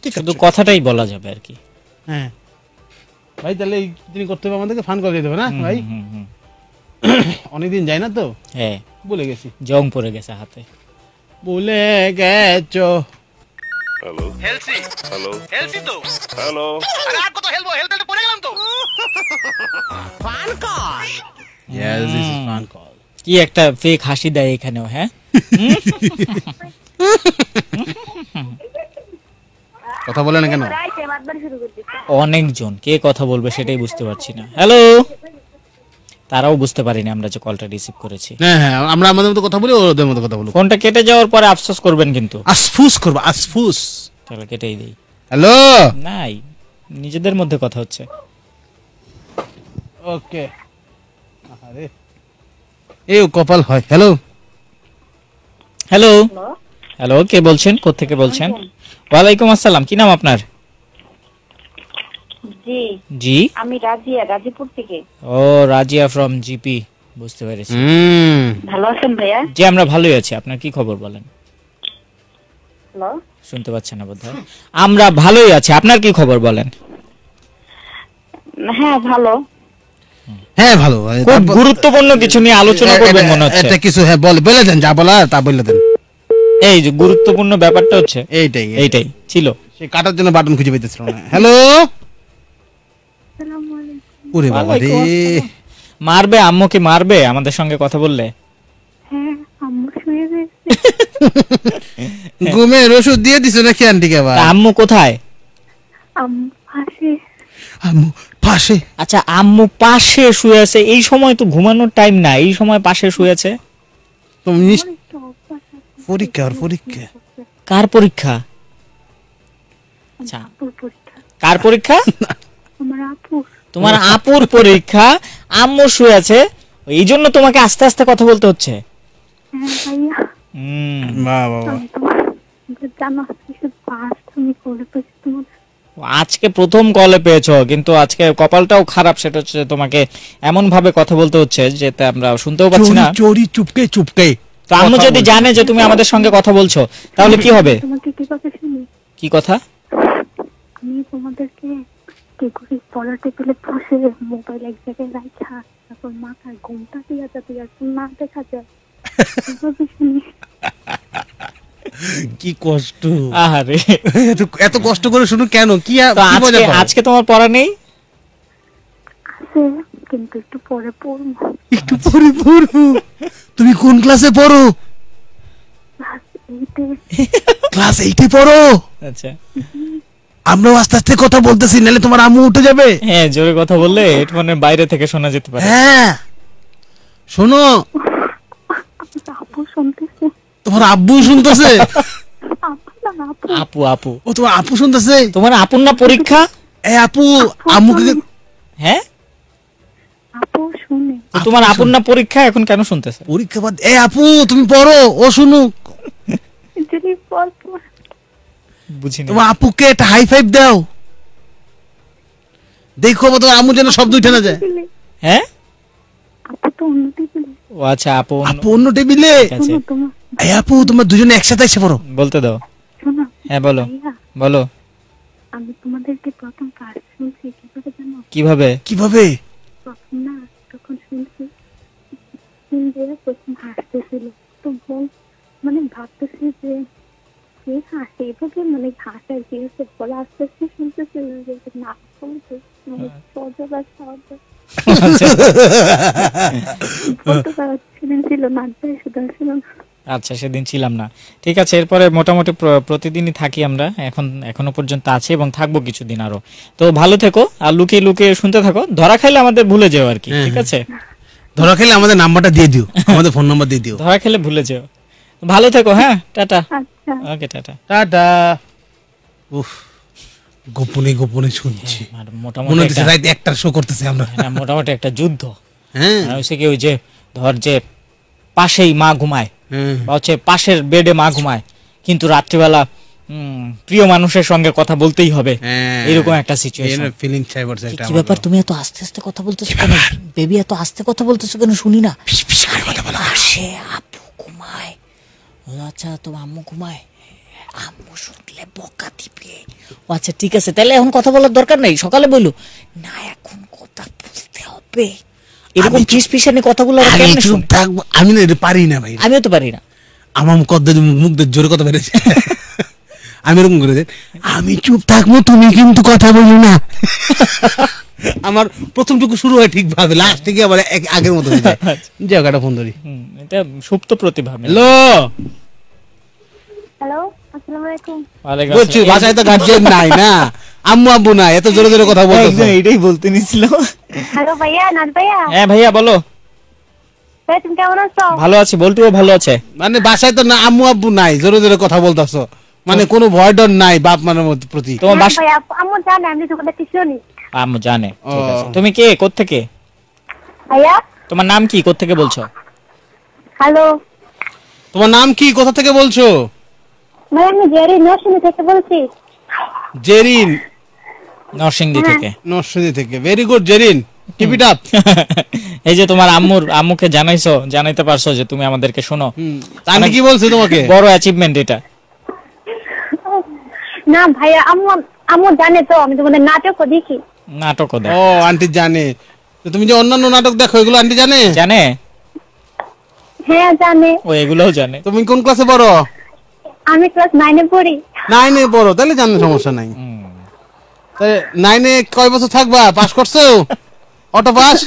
ঠিক শুধু কথাটাই বলা যাবে আর কি। হ্যাঁ। ভাই তাহলে এই দিনই করতে হবে আমাদেরকে ফান করে দিতে হবে না ভাই? হুম, হুম। [coughs] অনেকদিন যায় না তো? হ্যাঁ। বলে গেছি। জং পড়ে গেছে হাতে। বলে গেছো। হেলসি। হ্যালো। হেলসি তো। হ্যালো। আরে আর কত হেলবো? হেলতে পড়ে গেলাম তো। Yes this is fun call কি একটা ফেক হাসি দেয় এখানেও হ্যাঁ? [laughs] [laughs] কথা বলে না কেন? অনেকজন কে কথা বলবে সেটাই বুঝতে পারছি না। হ্যালো তারাও বুঝতে পারিনি আমরা যে কলটা রিসিভ করেছি। হ্যাঁ হ্যাঁ আমরা আমাদের মতো কথা বলি ওদের মতো কথা বলব ফোনটা কেটে যাওয়ার পরে আফসোস করবেন কিন্তু। আসফুস করব আসফুস তাহলে কেটেই দেই। হ্যালো? নাই নিজেদের মধ্যে কথা হচ্ছে। ওকে। আরে এই কপাল হয় হ্যালো? হ্যালো? হ্যালো কে বলছেন? কোত্থেকে বলছেন? ওয়ালাইকুম আসসালাম কি নাম আপনার? জি। জি? আমি রাজিয়া গাজীপুর থেকে। ও রাজিয়া ফ্রম জিপি বুঝতে পেরেছি। হুম। ভালো আছেন ভাইয়া? জি আমরা ভালোই আছি। আপনার কি খবর বলেন? হ্যালো? শুনতে পাচ্ছেন না বোধহয়। আমরা ভালোই আছি। আপনার কি খবর বলেন? হ্যাঁ ভালো। হ্যাঁ ভালো। খুব গুরুত্বপূর্ণ কিছু নিয়ে আলোচনা করবেন মনে হচ্ছে। এটা কিছু হ্যাঁ বলে বলে দেন যা বলার তা বলে দেন। এই যে গুরুত্বপূর্ণ ব্যাপারটা হচ্ছে এইটাই এইটাই। ছিল। সে কাটার জন্য বাটন খুঁজে পেতেছিল না। হ্যালো ওরে বাবা রে। মারবে আম্মুকে মারবে আমাদের সঙ্গে কথা বললে। হ্যাঁ আম্মু শুয়ে গেছে। [laughs] ঘুমের ওষুধ দিয়ে দিছো নাকি আন্টিকে আবার? আম্মু কোথায়? আম্মু পাশে। আম্মু পাশে। আচ্ছা আম্মু পাশে শুয়ে আছে। এই সময় তো ঘুমানোর টাইম না এই সময় পাশে শুয়ে আছে। তুমি নিস- একটু অভ্যাস আছে পরীক্ষা আর পরীক্ষা? কার পরীক্ষা? আচ্ছা। কার পরীক্ষা? আমার আপু তোমার আপুর পরীক্ষা। আম্মু শুয়ে আছে। এই জন্য তোমাকে আস্তে আস্তে কথা বলতে হচ্ছে। হ্যাঁ আজকে প্রথম কলে পেয়েছ কিন্তু আজকে কপালটাও খারাপ সেটা হচ্ছে তোমাকে এমন ভাবে কথা বলতে হচ্ছে যেটা আমরা শুনতেও পাচ্ছি না। চোরি চুপকে চুপকে। তো আম্মু যদি জানে যে তুমি আমাদের সঙ্গে কথা বলছো তাহলে কি হবে? তোমাকে কি কথা শুনি? কি কথা? আমি তোমাদেরকে কি করে? পড়ার টেবিলে বসে মোবাইল এক জায়গায় রাখা তারপর মাথায় ঘুমটা দিয়ে যাতে যাতে না দেখা যায়। [laughs] কি কষ্ট। আহারে। এত এত কষ্ট করে শুনো কেন? কি আজকে তোমার পড়া নেই? কিন্তু একটু পরে পড়ব। একটু পরে পড়ব? তুমি কোন ক্লাসে পড়ো? ক্লাস এইটে পড়ো? আচ্ছা। আমরাও আস্তে আস্তে কথা বলতেছি নাহলে তোমার আম্মু উঠে যাবে। হ্যাঁ জোরে কথা বললে হেডফোনের বাইরে থেকে শোনা যেতে পারে। হ্যাঁ। শোনো। আপু শুনতেছে? তোমার আব্বু শুনতেছে? আপু আপু। ও তোমার আপু শুনতেছে? তোমার আপুর না পরীক্ষা? এ আপু আম্মুকে হ্যাঁ? তোমার আপুর না পরীক্ষা? এখন কেন শুনতেছে? পরীক্ষা বাদ এ আপু তুমি পড়ো ও শুনুক যদি পড়ব বুঝিনি। তোমার আপুকে একটা হাই ফাইভ দাও। দেখো তোমার আম্মু যেন শব্দ উঠে না যায়। হ্যাঁ? আপু তো অন্য টেবিলে ও আচ্ছা আপু আপু অন্য টেবিলে এ? আপু তোমার দুজনে একসাথে এসে পড়ো। বলতে দাও। শোনো। হ্যাঁ বলো। বলো। আমি তোমাদেরকে প্রথম কাজ শুনছি কীভাবে জানো? কীভাবে? কীভাবে প্রথম না তখন শুনছি শুনতে প্রথম হাসতেছিল। তো বল মানে ভাবতেছি যে কে হাসে? এভাবে মানে হাসার আস্তে আস্তে শুনতেছিল যে না মানে সজবা সজবা বলতে পারছিলেন ছিল না যায় শুধু ছিল না। আচ্ছা সেদিন ছিলাম না। ঠিক আছে এরপরে মোটামুটি প্রতিদিনই থাকি আমরা। এখন এখনও পর্যন্ত আছে এবং থাকব কিছুদিন আরও। তো ভালো থেকো আর লুকিয়ে লুকিয়ে শুনতে থাকো। ধরা খাইলে আমাদের ভুলে যেও আর কি ঠিক আছে? ধরা খেলে আমাদের নাম্বারটা দিয়ে দিও [laughs] আমাদের ফোন নাম্বার দিয়ে দিও। ধরা খেলে ভুলে যেও। ভালো থেকো হ্যাঁ? টাটা। আচ্ছা। Okay tata. টাটা। উফ গোপনে গোপনে শুনছি। আর মনে মোটামুটি হচ্ছে একটা- রাত একটার শো করতেছি আমরা। হ্যাঁ, মোটামুটি একটা যুদ্ধ। হ্যাঁ। হচ্ছে কি ওই যে ধর যে পাশেই মা ঘুমায় হ্যাঁ। বা হচ্ছে পাশের বেডে মা ঘুমায়। কিন্তু রাত্রিবেলা প্রিয় মানুষের সঙ্গে কথা বলতেই হবে। হ্যাঁ। এরকম একটা সিচুয়েশন ফিলিং চাই বলছে কি ব্যাপার? তুমি এত আস্তে আস্তে কথা বলতেছো কেন? বেবি এত আস্তে কথা বলতেছো কেন? শুনি না। পাশে আপু ঘুমায়। ও আচ্ছা তোমার আম্মু ঘুমায়? আম্মু শুনলে বকা দিবে। ও আচ্ছা ঠিক আছে তাহলে এখন কথা বলার দরকার নেই সকালে বলল। না এখন কথা বলতে হবে। এরকম আমি ফিস ফিসানি কথাগুলো কেমনে শুনব? থাকব আমি না পারি না ভাই। আমিও তো পারি না। আমার মুখ কদ্দ মুখ দিয়ে জোরে কথা বেড়েছে আমি এরকম করে দেন আমি চুপ থাকব তুমি কিন্তু কথা বলো না। [laughs] আমার প্রথমটুকু শুরু হয় ঠিক ভাবে লাস্ট থেকে আবার আগের মতো হয়ে যায়। জায়গাটা ফোন ধরি। এটা সুপ্ত প্রতিভা হ্যালো। হ্যালো আসসালামু আলাইকুম। বলছি। বাসায় তো গার্জিয়ান নাই না? আম্মু আব্বু নাই এত জোরে জোরে কথা বলতেছো। একজন এটাই বলতে নিছিল হ্যালো ভাইয়া নাজ ভাইয়া? হ্যাঁ ভাইয়া বলো। ভাই তুমি কেমন আছো? ভালো আছি বলটুও ভালো আছে। মানে বাসায় তো না আম্মু আব্বু নাই জোরে জোরে কথা বলতেছো। মানে কোনো ভয় ডর নাই বাপ মানের মধ্যে প্রতি। তোমার হ্যাঁ বাসা আম্মু জানে আমি তোমাদের টিউশনি আম্মু জানে ঠিক আছে। তুমি কে? কোত্থেকে? ভাইয়া? তোমার নাম কি? কোত্থেকে বলছো? হ্যালো? তোমার নাম কি? কোথা থেকে বলছো? আমি জেরি নরসিংদী থেকে বলছি। জেরিন। নরসিংদী থেকে। নরসিংদী থেকে। Very good Jerin. Keep it up এই যে তোমার আম্মুর আম্মুকে জানাইছো জানাইতে পারছ যে তুমি আমাদেরকে শোনো। আমি কি বলছি তোমাকে? বড় অ্যাচিভমেন্ট এটা। না ভাইয়া আম্মু আম্মু জানে তো আমি তোমাদের নাটকও দেখি। নাটকও দেয় ও আন্টি জানে। তো তুমি যে অন্যান্য নাটক দেখো এগুলো আন্টি জানে? জানে? হ্যাঁ জানে। ও এগুলোও জানে। তুমি কোন ক্লাসে পড়ো? আমি ক্লাস নাইনে পড়ি। নাইনে পড়ো তাহলে জানে সমস্যা নাই। তাহলে নাইনে কয় বছর থাকবা? পাস করছ? অটো পাস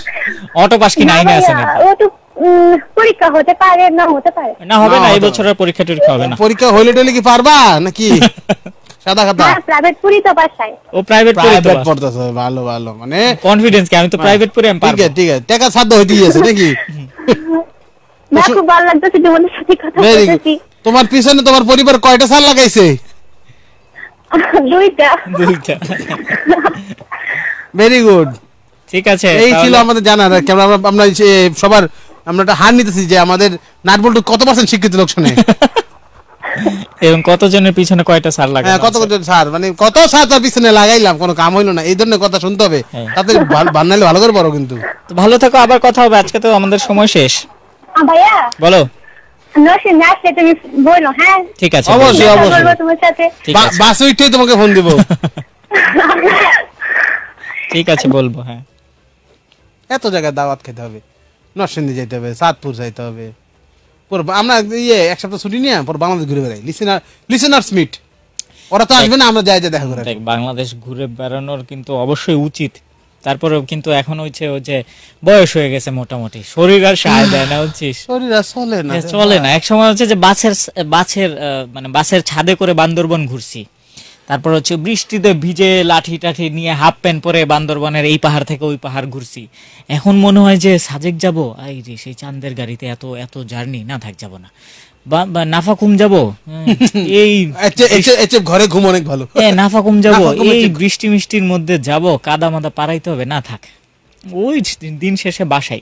অটো পাস কি না নাইনে আছে নাকি? ও তো উম, পরীক্ষা হতে পারে না হতে পারে। না হবে না না, এই হতে বছর আর পরীক্ষা টরীক্ষা হবে না। পরীক্ষা হইলে টইলে কি পারবা নাকি? [laughs] সাদা খাতা হ্যাঁ প্রাইভেট পড়ি তো বাসায়। ও প্রাইভেট প্রাইভেট পড়তেছো ভালো ভালো মানে কনফিডেন্স কি? আমি তো প্রাইভেট পড়ে আমি ঠিক পারব আছে ঠিক আছে। টাকা সাধ্য হইতে গিয়েছে নাকি? না খুব ভালো লাগতেছে তোমাদের সাথে কথা বলতেছি। তোমার পিছনে তোমার পরিবার কয়টা সাল লাগাইছে? দুইটা। দুইটা। ভেরি গুড ঠিক আছে এই ছিল আমাদের জানার কেমন আমরা আমরা সবার আমরা একটা হার নিতেছি যে আমাদের নাটবল্টু কত পার্সেন্ট শিক্ষিত লোক শুনে? [laughs] এবং কতজনের পিছনে কয়টা সার লাগে হ্যাঁ কত কত সার? মানে কত সার তার পিছনে লাগাইলাম কোনো কাম হইল না। এই ধরনের কথা শুনতে হবে। হ্যাঁ। তাতে বান্নাইলে ভালো করে পড়ো কিন্তু। তো ভালো থাকো আবার কথা হবে। আজকে তো আমাদের সময় শেষ। ভাইয়া? বলো। তুমি বলো হ্যাঁ? ঠিক আছে অবশ্যই, অবশ্যই। তোমার সাথে। বাসে উঠেই তোমাকে ফোন দিব। [laughs] ঠিক আছে বলব হ্যাঁ। এত জায়গায় দাওয়াত খেতে হবে। নরসিংদী যেতে হবে সাতপুর যাইতে হবে। পুরো আমরা ইয়ে এক সপ্তাহ ছুটি নিয়ে পর বাংলাদেশ ঘুরে বেড়াই। লিসেনার লিসেনার্স মিট ওরা তো আসবে না আমরা যাই দেখা করে দেখ বাংলাদেশ ঘুরে বেড়ানোর কিন্তু অবশ্যই উচিত। তারপরেও কিন্তু এখন হচ্ছে ও যে বয়স হয়ে গেছে মোটামুটি। শরীর আর সায় দেয় না [laughs] শরীর আর চলে না। চলে না। এক সময় হচ্ছে যে বাসের বাসের মানে বাসের ছাদে করে বান্দরবন ঘুরছি। তারপর হচ্ছে বৃষ্টিতে ভিজে লাঠি টাঠি নিয়ে হাফ প্যান্ট পরে বান্দরবনের এই পাহাড় থেকে ওই পাহাড় ঘুরছি। এখন মনে হয় যে সাজেক যাব? আই রে সেই চাঁদের গাড়িতে এত এত জার্নি। না থাক যাব না। বা বা নাফাকুম যাব? এই [laughs] এচে- এচে ঘরে ঘুম অনেক ভালো। এ নাফাকুম যাব। এই বৃষ্টি মিষ্টির মধ্যে যাব। কাদা মাদা পারাইতে হবে। না থাক। ওই দিন শেষে বাসাই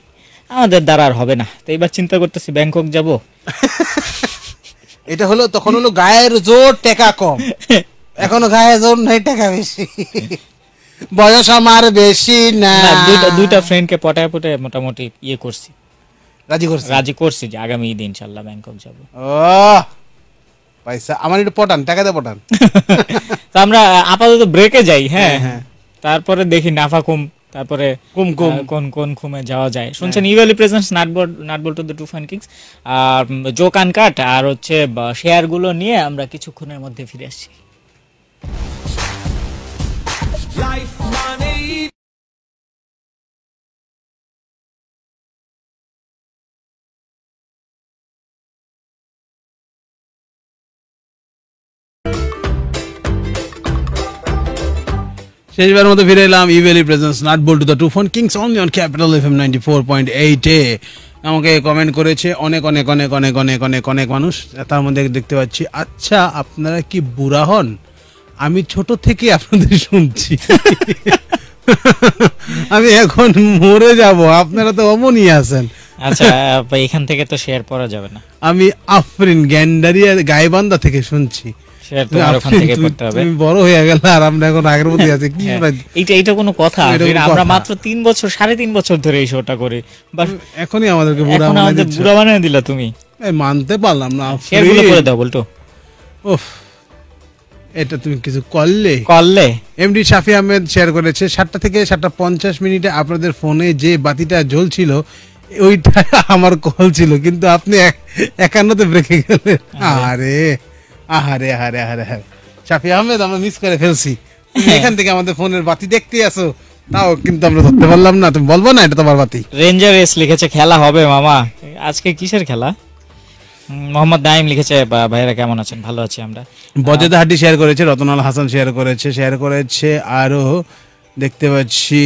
আমাদের দ্বারা আর হবে না। তো এবার চিন্তা করতেছি ব্যাংকক যাব। [laughs] এটা হলো তখন হলো গায়ের জোর টেকা কম। [laughs] এখনও গায়ে জোর নাই টাকা বেশি। বয়স আমার বেশি না। দুইটা দুইটা ফ্রেন্ডকে পটায় পটায় মোটামুটি ইয়ে করছি। রাজি করছি। রাজি করছি যে আগামী ঈদ ইনশাল্লাহ ব্যাংকক যাব। ও পয়সা আমার একটু পটান টাকা দিয়ে পটান। [laughs] তো আমরা আপাতত ব্রেকে যাই হ্যাঁ? হ্যাঁ, হ্যাঁ। তারপরে দেখি নাফা নাফাকুম তারপরে কুমকুম। আহ, কোন কোন খুমে যাওয়া যায়। শুনছেন Evaly presents nutboard nutboard two the two fun kings R joke cut আর হচ্ছে শেয়ারগুলো নিয়ে আমরা কিছুক্ষণের মধ্যে ফিরে আসছি। শেষবার মতো ফিরে এলাম Evaly presents nut bolt two the two fun kings only on capital F M ninety four point এইটে আমাকে কমেন্ট করেছে অনেক অনেক অনেক অনেক অনেক অনেক অনেক মানুষ। তার মধ্যে দেখতে পাচ্ছি আচ্ছা আপনারা কি বুড়া হন? আমি ছোট থেকে আপনাদের শুনছি। আমি এখন মরে যাব আপনারা তো অমনই আছেন। আচ্ছা এখান থেকে তো শেয়ার করা যাবে না। আমি আফরিন গ্যান্ডারিয়া গাইবান্ধা থেকে শুনছি। বড় হয়ে গেল আর আমরা এখন আগের মধ্যে আছি কি হ্যাঁ, কোনো কথা এটা কোনো আফরিন, আমরা মাত্র তিন বছর সাড়ে তিন বছর ধরে এই শোটা করি। বাট এখনই আমাদেরকে বুড়া বানায় দিলা তুমি। মানতে পারলাম না শেয়ার করে দাও বলতো উফ, এটা তুমি কিছু করলে? করলে। এমডি শাফি আহমেদ শেয়ার করেছে সাতটা থেকে সাতটা পঞ্চাশ মিনিটে আপনাদের ফোনে যে বাতিটা জ্বলছিল ওইটা [laughs] আমার কল ছিল কিন্তু আপনি এক- একান্নতে ব্রেকে গেলেন। আরে। আহারে আহারে আহারে আহারে শাফি আহমেদ আমরা মিস করে ফেলছি। এখান থেকে আমাদের ফোনের বাতি দেখতে আসো। তাও কিন্তু আমরা ধরতে পারলাম না তুমি বলব না এটা তোমার বাতি? রেঞ্জার এস লিখেছে খেলা হবে মামা। আজকে কিসের খেলা? মোহাম্মদ নাইম লিখেছে ভাইরা কেমন আছেন? ভালো আছি আমরা। বজেদা হাড্ডি শেয়ার করেছে রতনাল হাসান শেয়ার করেছে শেয়ার করেছে আরও দেখতে পাচ্ছি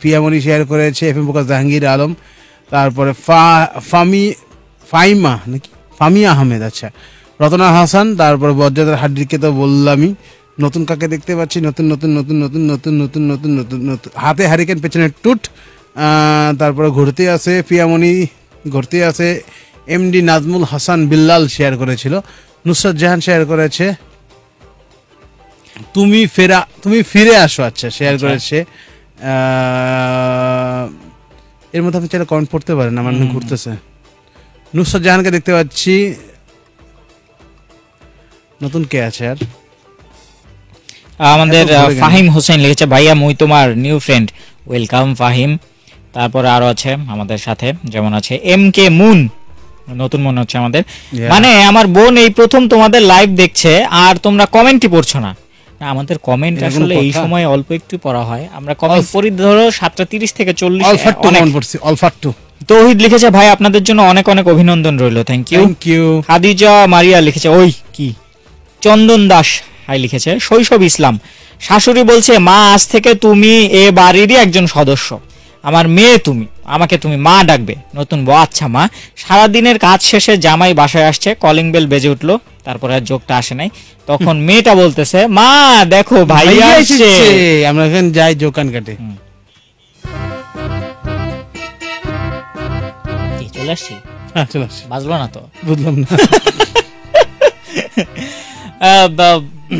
পিয়ামনি শেয়ার করেছে এফ এম প্রকাশ জাহাঙ্গীর আলম তারপরে ফা- ফামি ফাইমা নাকি? ফামিয়া আহমেদ আচ্ছা। রতনাল হাসান তারপর বজ্রদার হাড্ডিকে তো বললামই নতুন কাকে দেখতে পাচ্ছি? নতুন নতুন নতুন নতুন নতুন নতুন নতুন নতুন নতুন হাতে হারিকেন পেছনে টুট তারপরে ঘুরতে আসে পিয়ামনি ঘুরতে আছে এমডি নাজমুল হাসান বিল্লাল শেয়ার করেছিল। নুসরাত জাহান শেয়ার করেছে। তুমি ফেরা তুমি ফিরে আসো আচ্ছা শেয়ার করেছে। এর মধ্যে আপনি চাইলে কমেন্ট পড়তে পারেন আমার ঘুরতেছে। নুসরাত জাহানকে দেখতে পাচ্ছি। নতুন কে আছে আর? আমাদের ফাহিম হোসেন লিখেছে ভাইয়া মুই তোমার নিউ ফ্রেন্ড ওয়েলকাম ফাহিম। তারপর আরও আছে আমাদের সাথে যেমন আছে এম কে মুন নতুন মনে হচ্ছে আমাদের। মানে আমার বোন এই প্রথম তোমাদের লাইভ দেখছে আর তোমরা কমেন্টই পড়ছো না। আমাদের কমেন্ট আসলে এই সময় অল্প একটু পড়া হয়। আমরা কমেন্ট পড়ি ধরো সাতটা তিরিশ থেকে চল্লিশ অলফাট টু অনেক। পড়ছি অলফাট টু তৌহিদ লিখেছে ভাই আপনাদের জন্য অনেক অনেক অভিনন্দন রইল thank you thank you Khadija Maria লিখেছে ওই কি? চন্দন দাস হাই লিখেছে শৈশব ইসলাম। শাশুড়ি বলছে মা আজ থেকে তুমি এ বাড়িরই একজন সদস্য। আমার মেয়ে তুমি। আমাকে তুমি মা ডাকবে। নতুন বউ আচ্ছা মা। সারাদিনের কাজ শেষে জামাই বাসায় আসছে কলিং বেল বেজে উঠল তারপরে আর যোগটা আসে নাই। তখন মেয়েটা বলতেছে মা দেখো ভাই আসছে। আমরা এখন যাই জোকান কাটে চলে আসছি? হ্যাঁ চলে আসি। বাজলো না তো? বুঝলাম না। [laughs]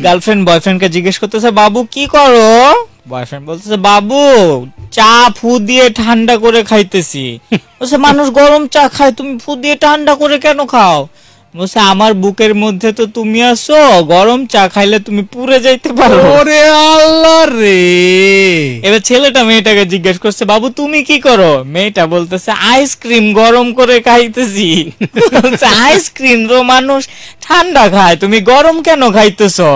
গার্লফ্রেন্ড বয়ফ্রেন্ডকে জিজ্ঞেস করতেছে বাবু কি করো? বয়ফ্রেন্ড বলতেছে বাবু চা ফু দিয়ে ঠান্ডা করে খাইতেছি। [laughs] বলছে মানুষ গরম চা খায় তুমি ফু দিয়ে ঠান্ডা করে কেন খাও? বলছে আমার বুকের মধ্যে তো তুমি আছো গরম চা খাইলে তুমি পুড়ে যাইতে পারো। ওরে আল্লাহ রে! এবার ছেলেটা মেয়েটাকে জিজ্ঞেস করছে বাবু তুমি কি করো? মেয়েটা বলতেছে আইসক্রিম গরম করে খাইতেছি। [laughs] আইসক্রিম তো মানুষ ঠান্ডা খায় তুমি গরম কেন খাইতেছো?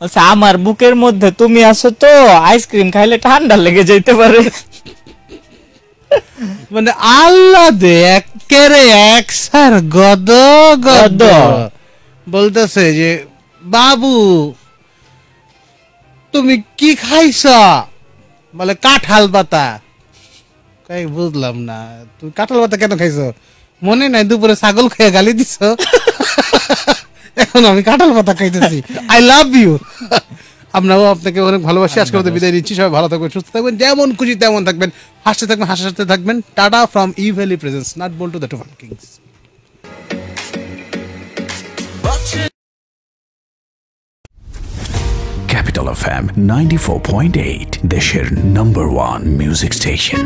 বলছে আমার বুকের মধ্যে তুমি আছো তো আইসক্রিম খাইলে ঠান্ডা লেগে যেতে পারে। মানে আল্লাহ দে একেরে এক স্যার গদ গদ। গদ। বলতেছে যে বাবু তুমি কি খাইছ? বলে কাঁঠাল পাতা। কই বুঝলাম না তুমি কাঁঠাল পাতা কেন খাইছো? মনে নাই দুপুরে ছাগল খেয়ে গালি দিছ। [laughs] এখন আমি কাঁঠাল পাতা খাইতেছি। আই লাভ ইউ আমরাও আপনাকে অনেক ভালোবাসি। আজকে আমাদের বিদায় নিচ্ছি। সবাই ভালো থাকবেন সুস্থ থাকবেন যেমন খুশি তেমন থাকবেন। হাসতে থাকবেন হাসতে থাকবেন। Tata from Evaly presents nut bolt two the two kings Capital FM 94.8, দেশের number one music station.